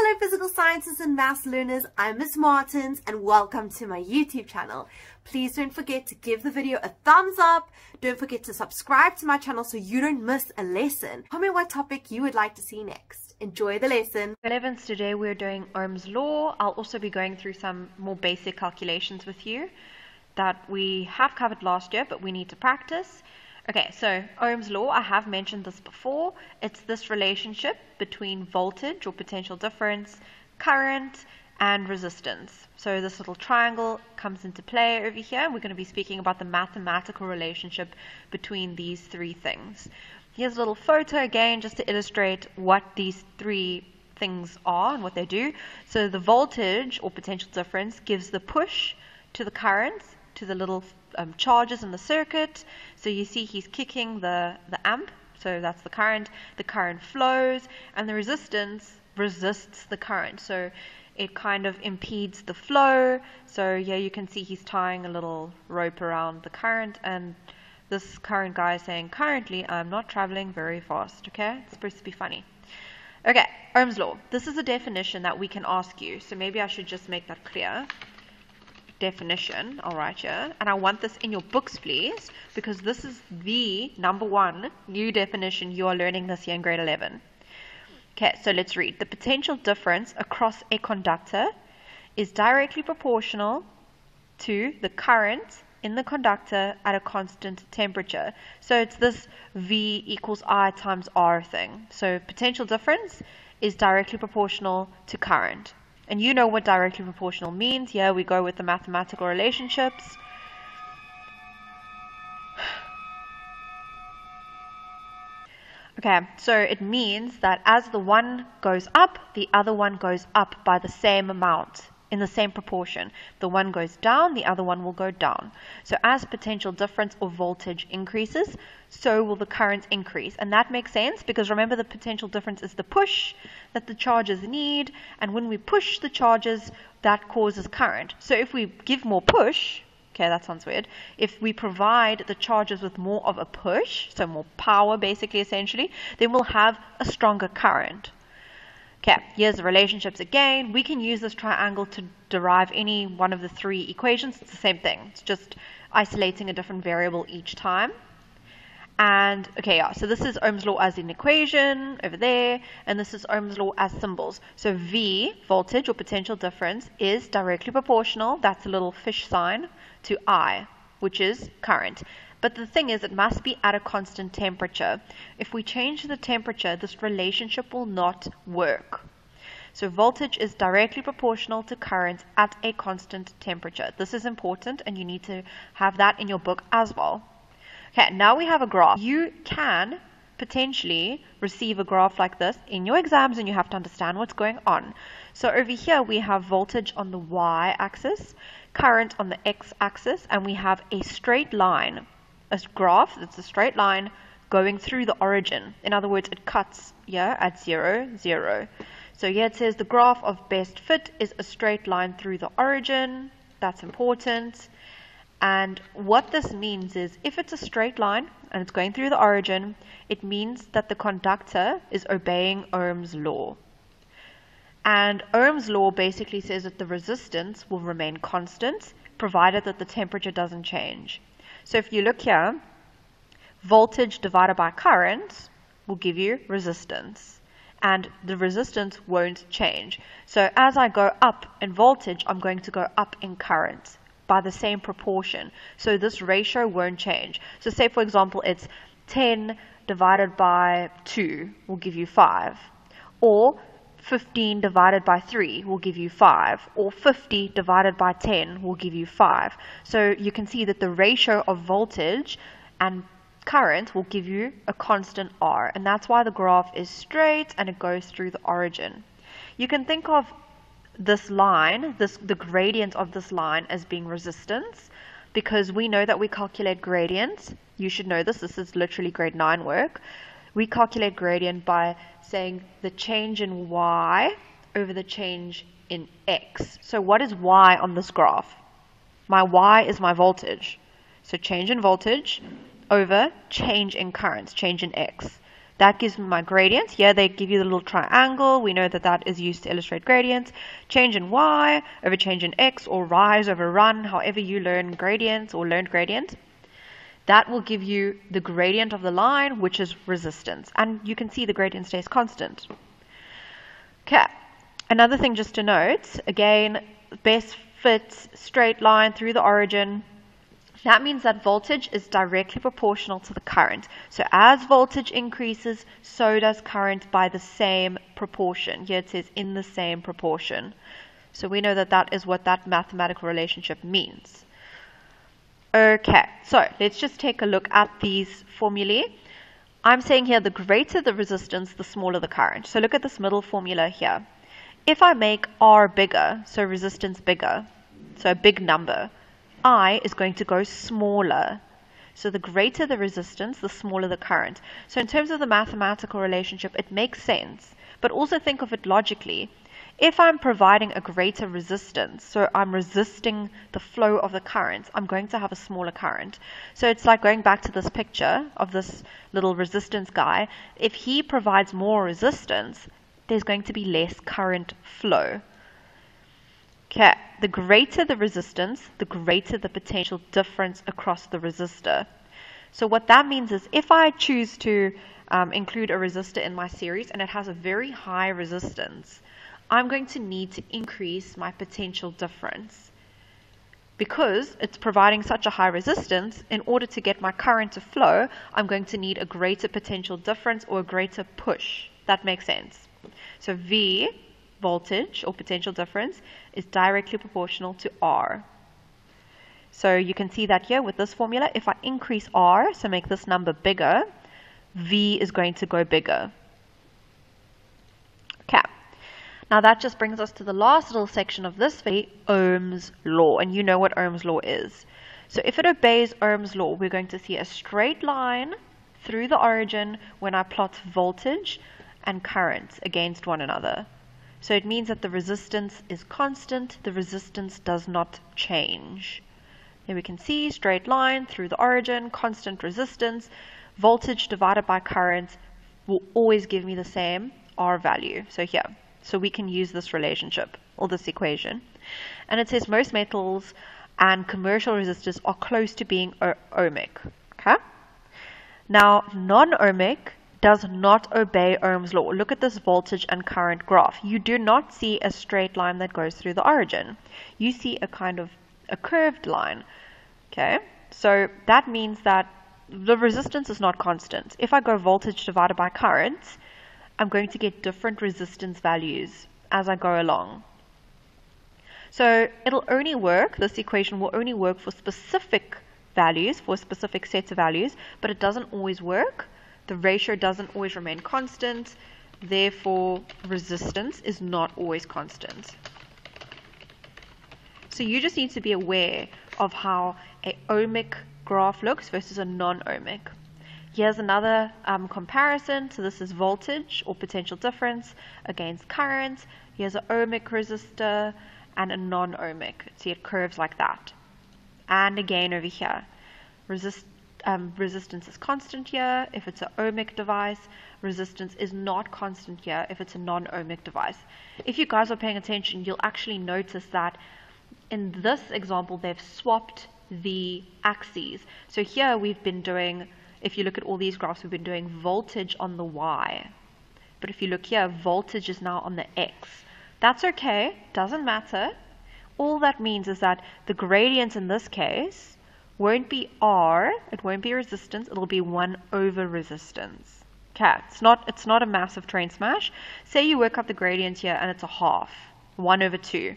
Hello physical scientists and maths learners, I'm Miss Martins and welcome to my YouTube channel. Please don't forget to give the video a thumbs up, don't forget to subscribe to my channel so you don't miss a lesson. Comment what topic you would like to see next. Enjoy the lesson. 11th today we're doing Ohm's law. I'll also be going through some more basic calculations with you that we have covered last year but we need to practice. Okay, so Ohm's law, I have mentioned this before. It's this relationship between voltage or potential difference, current, and resistance. So this little triangle comes into play over here. We're going to be speaking about the mathematical relationship between these three things. Here's a little photo again just to illustrate what these three things are and what they do. So the voltage or potential difference gives the push to the current to the little um, charges in the circuit. So you see he's kicking the, the amp, so that's the current. The current flows, and the resistance resists the current. So it kind of impedes the flow. So yeah, you can see he's tying a little rope around the current, and this current guy is saying, currently I'm not traveling very fast, okay? It's supposed to be funny. Okay, Ohm's law. This is a definition that we can ask you, so maybe I should just make that clear definition, all right, here, and I want this in your books, please, because this is the number one new definition you are learning this year in grade 11. Okay, so let's read. The potential difference across a conductor is directly proportional to the current in the conductor at a constant temperature. So it's this V equals I times R thing. So potential difference is directly proportional to current. And you know what directly proportional means. Here we go with the mathematical relationships. Okay, so it means that as the one goes up, the other one goes up by the same amount in the same proportion. The one goes down, the other one will go down. So as potential difference or voltage increases, so will the current increase. And that makes sense because remember the potential difference is the push that the charges need. And when we push the charges, that causes current. So if we give more push, okay, that sounds weird. If we provide the charges with more of a push, so more power basically essentially, then we'll have a stronger current. Okay, here's the relationships again. We can use this triangle to derive any one of the three equations. It's the same thing. It's just isolating a different variable each time. And, okay, yeah, so this is Ohm's law as an equation over there, and this is Ohm's law as symbols. So V, voltage or potential difference, is directly proportional, that's a little fish sign, to I, which is current. But the thing is, it must be at a constant temperature. If we change the temperature, this relationship will not work. So voltage is directly proportional to current at a constant temperature. This is important and you need to have that in your book as well. Okay, now we have a graph. You can potentially receive a graph like this in your exams and you have to understand what's going on. So over here we have voltage on the y-axis, current on the x-axis, and we have a straight line a graph that's a straight line going through the origin. In other words, it cuts yeah, at 0, 0. So here it says the graph of best fit is a straight line through the origin. That's important. And what this means is if it's a straight line and it's going through the origin, it means that the conductor is obeying Ohm's law. And Ohm's law basically says that the resistance will remain constant provided that the temperature doesn't change. So if you look here, voltage divided by current will give you resistance. And the resistance won't change. So as I go up in voltage, I'm going to go up in current by the same proportion. So this ratio won't change. So say, for example, it's 10 divided by 2 will give you 5. Or 15 divided by 3 will give you 5, or 50 divided by 10 will give you 5. So you can see that the ratio of voltage and current will give you a constant R, and that's why the graph is straight and it goes through the origin. You can think of this line, this the gradient of this line as being resistance, because we know that we calculate gradients. You should know this, this is literally grade 9 work. We calculate gradient by saying the change in y over the change in x. So what is y on this graph? My y is my voltage. So change in voltage over change in current, change in x. That gives me my gradient. Here they give you the little triangle. We know that that is used to illustrate gradients. Change in y over change in x or rise over run, however you learn gradients or learned gradient. That will give you the gradient of the line, which is resistance. And you can see the gradient stays constant. Okay. Another thing just to note, again, best fits straight line through the origin. That means that voltage is directly proportional to the current. So as voltage increases, so does current by the same proportion. Here it says in the same proportion. So we know that that is what that mathematical relationship means. Okay, so let's just take a look at these formulae. I'm saying here the greater the resistance, the smaller the current. So look at this middle formula here. If I make R bigger, so resistance bigger, so a big number, I is going to go smaller. So the greater the resistance, the smaller the current. So in terms of the mathematical relationship, it makes sense. But also think of it logically. If I'm providing a greater resistance, so I'm resisting the flow of the current, I'm going to have a smaller current. So it's like going back to this picture of this little resistance guy. If he provides more resistance, there's going to be less current flow. Okay, the greater the resistance, the greater the potential difference across the resistor. So what that means is if I choose to um, include a resistor in my series and it has a very high resistance, I'm going to need to increase my potential difference. Because it's providing such a high resistance, in order to get my current to flow, I'm going to need a greater potential difference or a greater push. That makes sense. So V, voltage or potential difference, is directly proportional to R. So you can see that here with this formula, if I increase R, so make this number bigger, V is going to go bigger. Okay. Now that just brings us to the last little section of this video, Ohm's law. And you know what Ohm's law is. So if it obeys Ohm's law, we're going to see a straight line through the origin when I plot voltage and current against one another. So it means that the resistance is constant, the resistance does not change. Here we can see straight line through the origin, constant resistance, voltage divided by current will always give me the same R value. So here, so we can use this relationship or this equation. And it says most metals and commercial resistors are close to being ohmic. Okay? Now, non-ohmic does not obey Ohm's law. Look at this voltage and current graph. You do not see a straight line that goes through the origin. You see a kind of a curved line. Okay, so that means that the resistance is not constant. If I go voltage divided by current, I'm going to get different resistance values as I go along. So it'll only work, this equation will only work for specific values, for specific sets of values, but it doesn't always work the ratio doesn't always remain constant, therefore resistance is not always constant. So you just need to be aware of how a ohmic graph looks versus a non-ohmic. Here's another um, comparison. So this is voltage or potential difference against current. Here's an ohmic resistor and a non-ohmic. See, it curves like that. And again over here, resist um, resistance is constant here if it's an ohmic device. Resistance is not constant here if it's a non-ohmic device. If you guys are paying attention, you'll actually notice that in this example, they've swapped the axes. So here we've been doing, if you look at all these graphs, we've been doing voltage on the Y. But if you look here, voltage is now on the X. That's okay, doesn't matter. All that means is that the gradient in this case won't be R, it won't be resistance, it'll be 1 over resistance. Okay, it's not, it's not a massive train smash. Say you work out the gradient here and it's a half, 1 over 2.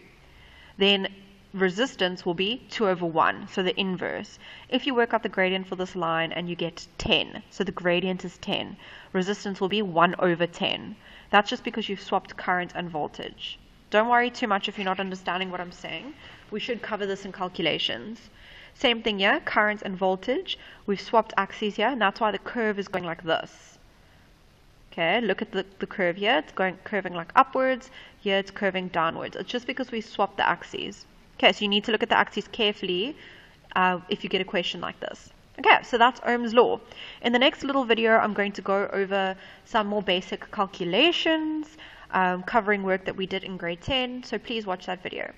Then resistance will be 2 over 1, so the inverse. If you work out the gradient for this line and you get 10, so the gradient is 10, resistance will be 1 over 10. That's just because you've swapped current and voltage. Don't worry too much if you're not understanding what I'm saying. We should cover this in calculations. Same thing here, current and voltage. We've swapped axes here, and that's why the curve is going like this. Okay, look at the, the curve here. It's going curving like upwards. Here it's curving downwards. It's just because we swapped the axes. Okay, so you need to look at the axes carefully uh, if you get a question like this. Okay, so that's Ohm's law. In the next little video, I'm going to go over some more basic calculations, um, covering work that we did in grade 10, so please watch that video.